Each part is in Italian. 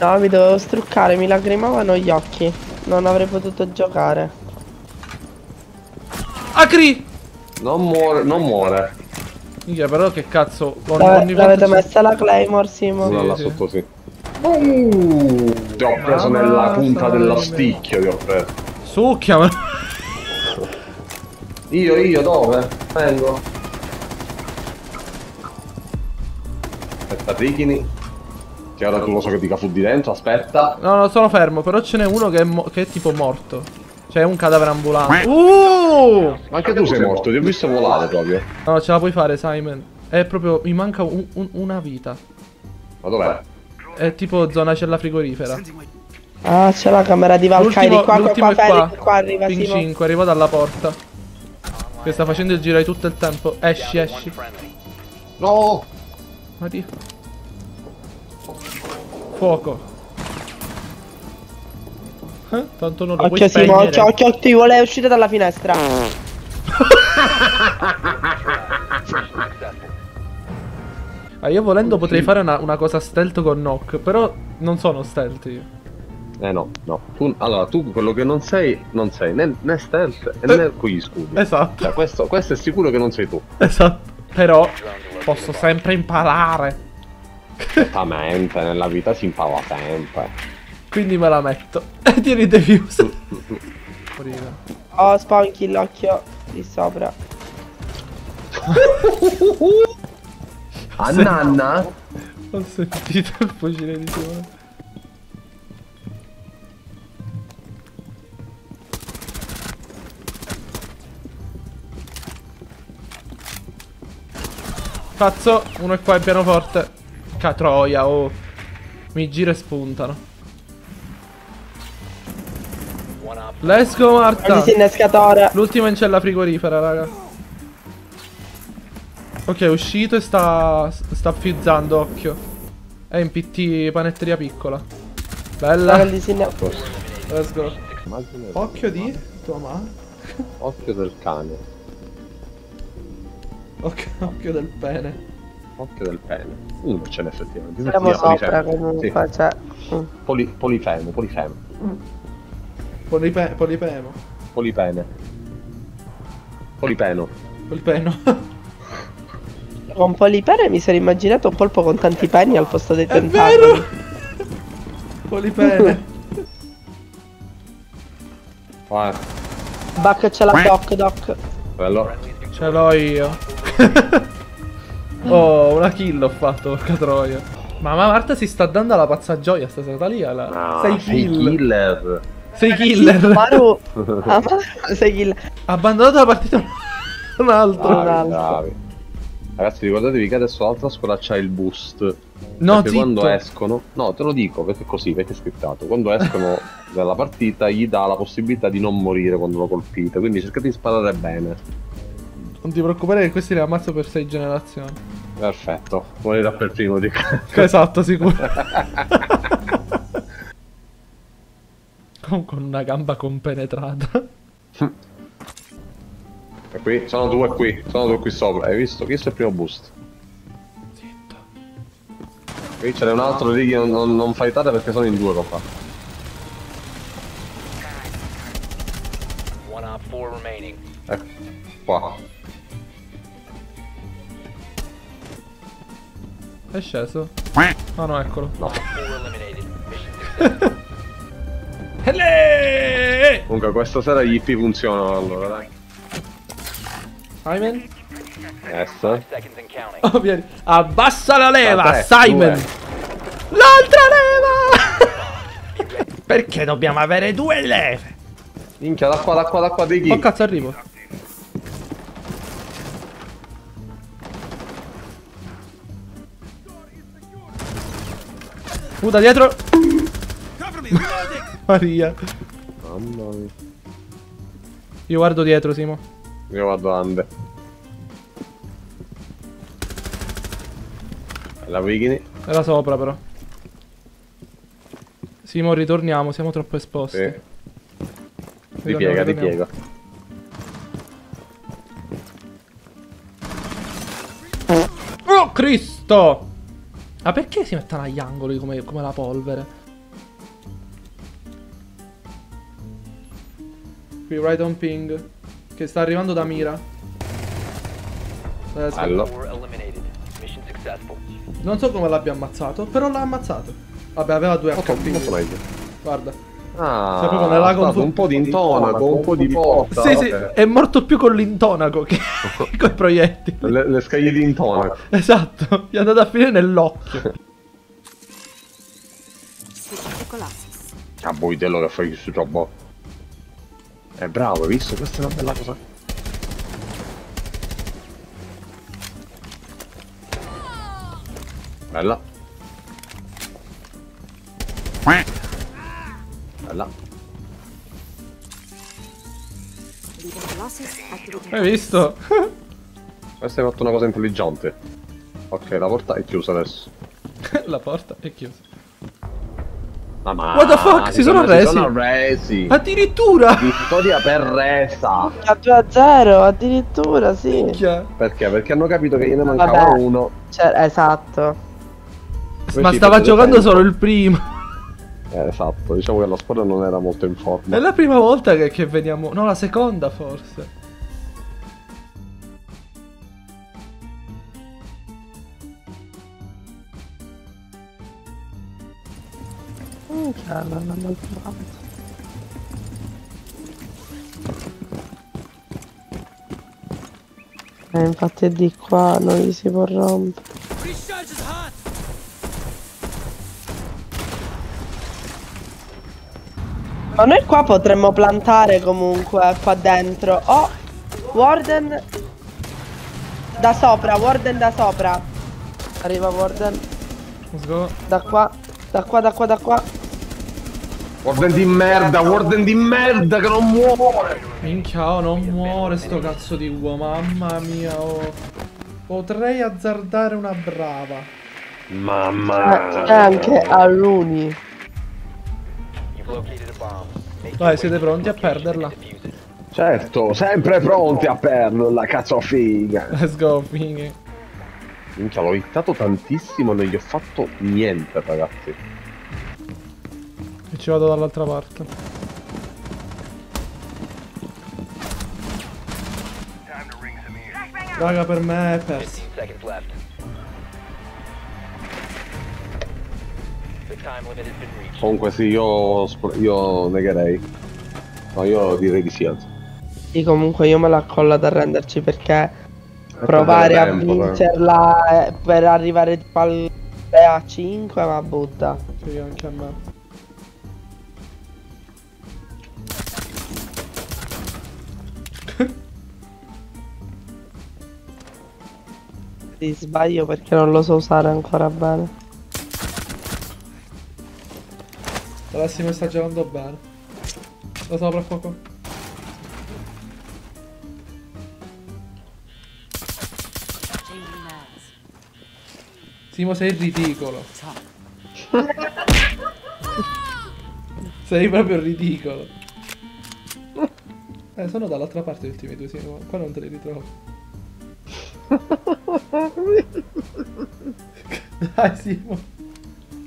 No, mi dovevo struccare, mi lacrimavano gli occhi. Non avrei potuto giocare. Acri! Non muore, non muore. Minchia, però che cazzo. L'avete messa la Claymore, Simo? Una là sì. sotto sì. Uh, ti ho preso Mamma nella punta mia. dello sticchio, ti ho preso. Succhiamelo. Io, io, dove? Vengo. Aspetta, Richini. Che ora tu lo so che ti cafu di dentro, aspetta. No, no, sono fermo, però ce n'è uno che è, che è tipo morto. Cioè, è un cadavere ambulante. Uh! Ma anche tu sei morto, ti ho visto volare proprio. No, ce la puoi fare, Simon. È proprio. Mi manca un- un- una vita. Ma dov'è? È tipo zona cella frigorifera. Ah, c'è la camera di Valkyrie. Qua, qua, qua, è qua. Qua arriva Ping Simo. 5, arrivo dalla porta. Che sta facendo il giro di tutto il tempo. Esci, esci. No! Ma Dio. Fuoco. Eh? Tanto non lo Occhio puoi Simo, spegnere. occhio, occhio, occhio, ti vuole uscire dalla finestra. Ah, io volendo potrei fare una, una cosa stealth con Nock, però non sono stealth io. Eh no, no. Tu, allora, tu quello che non sei, non sei né, né stealth e né con gli scudi. Esatto, Cioè, questo, questo è sicuro che non sei tu. esatto. Però posso sempre imparare. Certamente, nella vita si impara sempre. Quindi me la metto. E tieni defuse. Oh, Sponky, l'occhio di sopra. A nanna? Ho sentito il fucile di Simone. Cazzo, uno è qua in pianoforte. Catroia, oh. Mi giro e spuntano. Let's go Marta. Disinnescatore. L'ultimo in cella frigorifera, raga. Ok, è uscito e sta. sta fizzando, occhio. È in PT panetteria piccola. Bella. Let's go. Occhio di tua mamma. Occhio del cane. Occhio, occhio del pene. Occhio del pene. Uno ce n'è effettivamente. Siamo Sì, sopra polifemo. comunque, Sì. cioè. mm. Poli, polifemo, polifemo. Polipe- polipemo. Polipene. Polipeno. Polipeno. Con polipene mi sono immaginato un polpo con tanti peni al posto dei È tentacoli. vero! Polipene. Buck ce l'ha Doc, Doc. bello. Ce l'ho io. oh, una kill ho fatto, porca troia. Ma ma Marta si sta dando alla pazza gioia stasera lì alla... No, sei sei kill. killer. Sei killer. Maru. Ah, Maru, sei kill. Ha abbandonato la partita un altro. un Bravi, altro. bravi. Ragazzi, ricordatevi che adesso l'altra scuola c'ha il boost. No, perché zitto. quando escono, no, te lo dico perché è così, perché è scriptato. Quando escono dalla partita, gli dà la possibilità di non morire quando lo colpite. Quindi cercate di sparare bene. Non ti preoccupare che questi li ammazzo per sei generazioni. Perfetto, morirà per primo di esatto, sicuro. con, una gamba compenetrata. E qui, sono due qui, sono due qui sopra. Hai visto? Questo è il primo boost. Zitto. Qui ce n'è un altro lì che non, non, non fightare perché sono in due qua. Sceso. Ah no, eccolo. No. Comunque questa sera gli IP funzionano allora, dai. Simon? Yes. Oh, vieni. Abbassa la leva, tre, Simon! L'altra leva! Perché dobbiamo avere due leve? Minchia, da qua, da qua, da qua, di chi? Oh cazzo, arrivo. Uh, da dietro! Maria. Mamma mia. Io guardo dietro, Simo. Io vado ande. La Vigini? Era sopra, però. Simo, ritorniamo, siamo troppo esposti. Sì. Ripiega, ripiega. Oh, Cristo! Ma perché si mettono agli angoli come, come la polvere? Qui right on ping Che sta arrivando da mira. Eh, Bello Non so come l'abbia ammazzato Però l'ha ammazzato. Vabbè aveva due HP Guarda. Ah, Sei proprio nella confu- un po' di intonaco, un po' di porta. sì, sì, è morto più con l'intonaco che con i proiettili. Le, le scaglie di intonaco. Esatto, gli è andato a finire nell'occhio. Ah, voi dello che fai questo robot. È bravo, hai visto? Questa è una bella cosa. Bella. Bella. Hai visto? Questa hai fatto una cosa intelligente. Ok, la porta è chiusa adesso. La porta è chiusa. Ah, ma What the fuck? Si sono resi? Si sono resi. Addirittura! Vittoria per resa. A 2 a 0, addirittura, sì. Minchia. Perché? Perché hanno capito che gliene mancava Vabbè. uno. Cioè, esatto. Ma stava giocando tempo. solo il primo. Eh, esatto, diciamo che la squadra non era molto in forma. È la prima volta che, che vediamo. No, la seconda forse. Trovato. Eh, infatti è di qua, non gli si può rompere. Ma noi qua potremmo plantare comunque qua dentro. Oh, Warden da sopra, Warden da sopra. Arriva Warden Let's go. da qua, da qua, da qua, da qua. Warden di merda, Warden di merda che non muore. Minchia, oh, non muore sto cazzo di uomo. Mamma mia, oh. Potrei azzardare una brava. Mamma. E anche a Luni. Vai, your siete pronti a perderla? Certo, sempre pronti a perderla, cazzo figa. Let's go, fighi. Minchia, l'ho hittato tantissimo, non gli ho fatto niente, ragazzi. E ci vado dall'altra parte. Raga, per me è perso. Comunque sì, io, io negherei. No, io direi di sì. anzi. Sì, comunque io me la collo ad arrenderci perché È provare a perdere tempo, vincerla eh, per arrivare tipo al 3 a 5 ma butta. Sì, anche a me. Ti sbaglio perché non lo so usare ancora bene. Alessimo sta giocando bene. Lo sopra poco. mags. Simo sei ridicolo. sei proprio ridicolo. Eh, sono dall'altra parte gli ultimi due, Simo. Qua non te li ritrovo. Dai, Simo.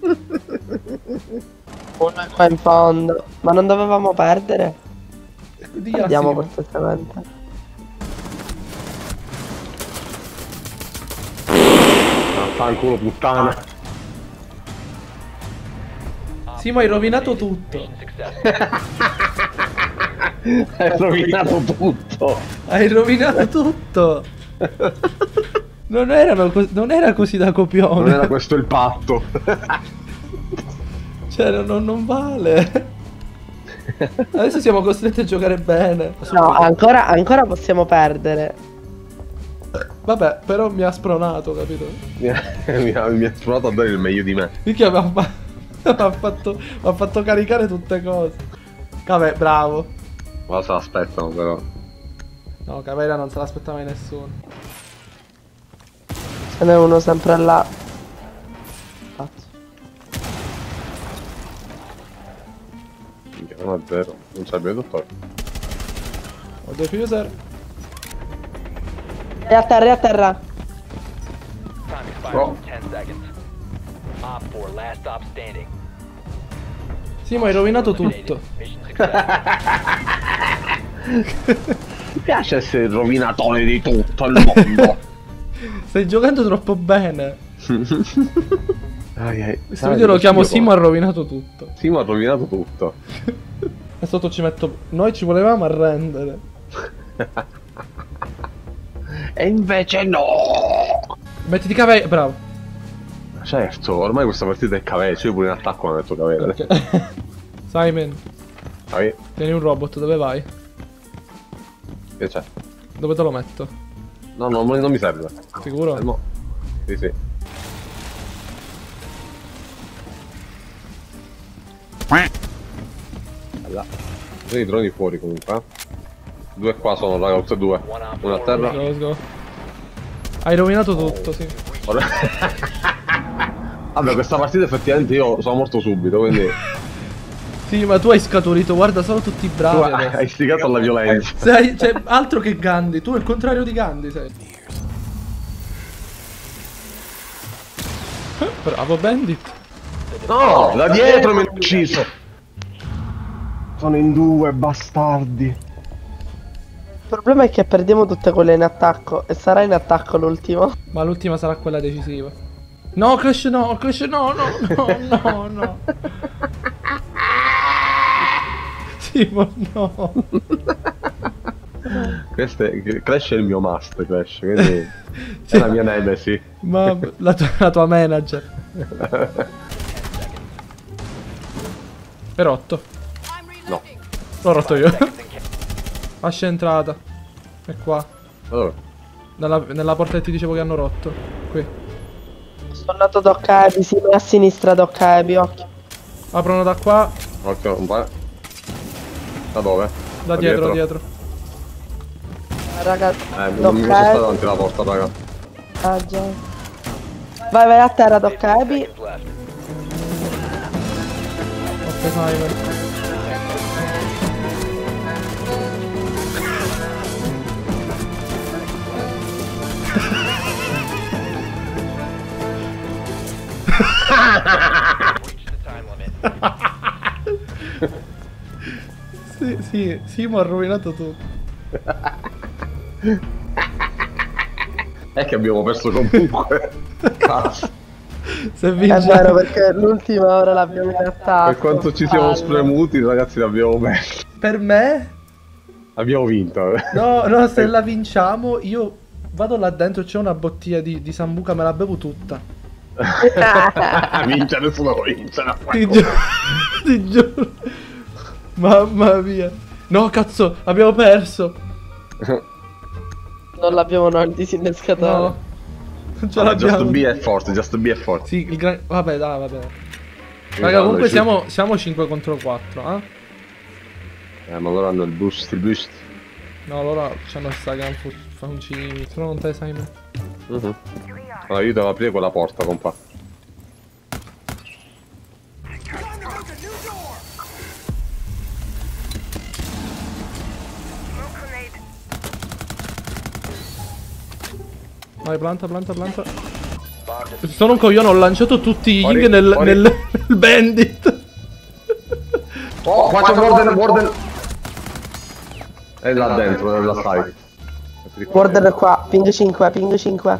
Uno è qua in fondo. Ma non dovevamo perdere? Digliela Andiamo cortesemente. Fanculo puttana. Simo, hai rovinato tutto. Hai rovinato tutto. Hai rovinato tutto. Non, non era così da copione. Non era questo il patto. Cioè, non- non, non vale. Adesso siamo costretti a giocare bene. No, ancora, ancora possiamo perdere. Vabbè, però mi ha spronato, capito? mi, ha, mi ha- provato a dare il meglio di me. Minchia, mi ha, fa- fatto, mi ha fatto caricare tutte cose. Vabbè, bravo. Ma se l'aspettano però. No, Cavera non se l'aspettava mai nessuno. Ce n'è uno sempre là. Non è vero, non serve il dottore. Ho diffuser. È a terra, è a terra. Time expires in 10 seconds. Op 4, last stop standing. Sì, ma hai rovinato tutto. Mi piace essere il rovinatore di tutto il mondo. Stai giocando troppo bene. Ai, ai. Questo video lo chiamo Simo ha rovinato tutto. Simo ha rovinato tutto. E sotto ci metto. Noi ci volevamo arrendere. E invece no! Mettiti cave. Bravo. Certo, ormai questa partita è cavezzo, io pure in attacco non metto cavere. Ok. Simon, Vai, tieni un robot, dove vai? che c'è? Dove te lo metto? No, no, non mi serve. Sicuro? Fermo. Sì, sì. Là. Sono i droni fuori comunque. eh. Due qua sono, raga, tutte e due. Uno a terra. Let's go. Hai rovinato tutto, sì. Vabbè, questa partita effettivamente io sono morto subito, quindi Sì, ma tu hai scaturito, guarda, sono tutti tu bravi hai adesso. istigato alla violenza. Sei, cioè, altro che Gandhi, tu è il contrario di Gandhi, sei. Eh, Bravo Bandit. No, da dietro mi hanno ucciso. Sono in due, bastardi. Il problema è che perdiamo tutte quelle in attacco e sarà in attacco l'ultimo. Ma l'ultima sarà quella decisiva. No, Clash no, Clash no, no, no, no, no. Simo, no. Questo è, Clash è il mio must, Clash, quindi è la mia nemesi. Ma la tua, la tua manager. È rotto. No. L'ho rotto io. Fascia entrata. È qua. Allora, Nella, nella porta che ti dicevo che hanno rotto. Qui. Sono andato Doc Ebi, sì, ma a sinistra Doc Ebi, occhio. Aprono da qua, occhio, non va. Da dove? da dietro, da dietro. Raga, Eh, non mi stare Ebi. davanti alla porta, raga. Ah già. Vai, vai a terra Doc Ebi. Ok, Simon. Reach Sì, sì, Simo ha rovinato tutto. È che abbiamo perso comunque. Cazzo. Se È vince... vero perché l'ultima ora l'abbiamo in attacco. Per quanto ci siamo spremuti, ragazzi, l'abbiamo perso. Per me? Abbiamo vinto. No, no, se la vinciamo, io vado là dentro, c'è una bottiglia di, di Sambuca, me la bevo tutta. Vince, nessuno lo vince. no. Ti giuro, ti giuro. Mamma mia. No, cazzo, abbiamo perso. Non l'abbiamo noi il disinnescatore. No. Non ce Just l'abbiamo. B è forte, Just B è forte. Sì, il gran... Vabbè, dai, vabbè. Raga, comunque siamo, siamo 5 contro 4, eh? Eh, ma loro hanno il boost, il boost. No, loro c'hanno sta gran fancini. Sono non te, Simon. Mhm. Allora io devo aprire quella porta, compa. Vai, planta, planta, planta. Sono un coglione, ho lanciato tutti i Fuori, Ying nel, nel, nel bandit. Oh, qua c'è Warden, Warden. È là dentro, nella side. Border qua, ping 5, ping 5.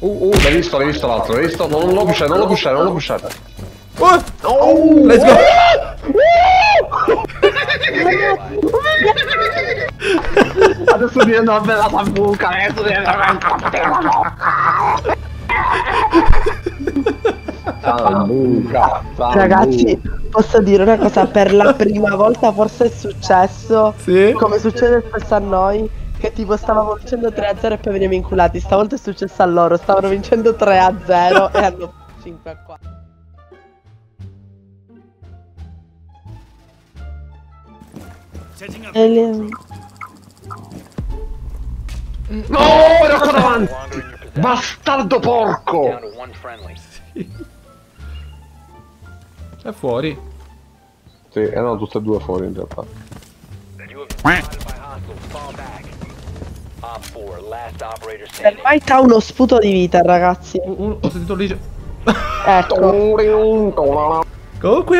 Uh, uh, l'hai visto, l'hai visto l'altro, l'hai visto? Non lo pushare, non lo pushare, non lo pushare. Oh, Oh! let's go. Adesso viene una bella sambuca, adesso viene una Sambuca, sambuca. Ragazzi, posso dire una cosa? Per la prima volta forse è successo, Sì. come succede spesso a noi, che tipo stavamo vincendo 3-0 e poi veniamo inculati. Stavolta è successo a loro, stavano vincendo 3-0 e hanno 5-4. Alien. No, ero qua davanti! Longer in your possession. Bastardo porco! È fuori. Sì, erano tutte e due fuori in realtà. You have been spotted by hostiles. Fall back. Op 4, last operator Per standing. Mike ha uno sputo di vita, ragazzi. Un- ho sentito lì. Ecco, Comunque è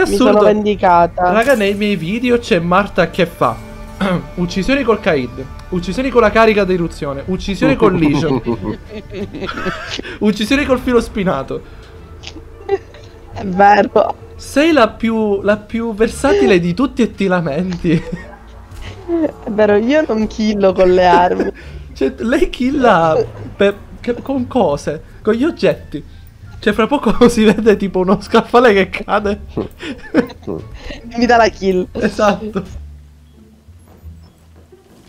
mi sono assurdo. vendicata. Raga, nei miei video c'è Marta che fa uccisioni col Kaid, uccisioni con la carica di eruzione, uccisioni col liscio, uccisioni col filo spinato. È vero. Sei la più, la più versatile di tutti e ti lamenti. È vero, io non killo con le armi. Cioè, lei killa per- che- con cose, con gli oggetti. Cioè, fra poco si vede tipo uno scaffale che cade. Mi dà la kill. esatto.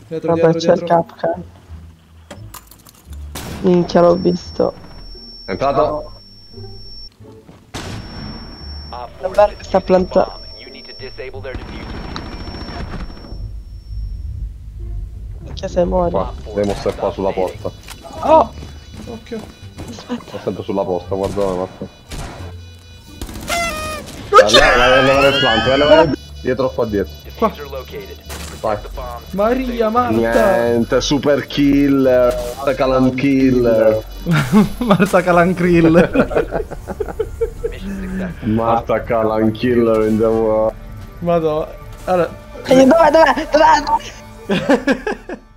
Dietro, Vabbè, dietro, c'è il dietro. Capcan. Minchia, l'ho visto. È entrato? Op disable their diffuser. Minchia, se muori. Qua, devo stare qua sulla porta. Oh! Occhio. Sto sempre sulla porta, guarda Marta. Vai, vai, vai a levare il plant, vai a levare il... Dietro qua dietro. Located. Vai. Maria, Marta. Niente, super killer, Calan killer, Marta Calancrill. Mission Marta Calan killer in the world. Madonna. Allora, Dov'è, dov'è, dov'è?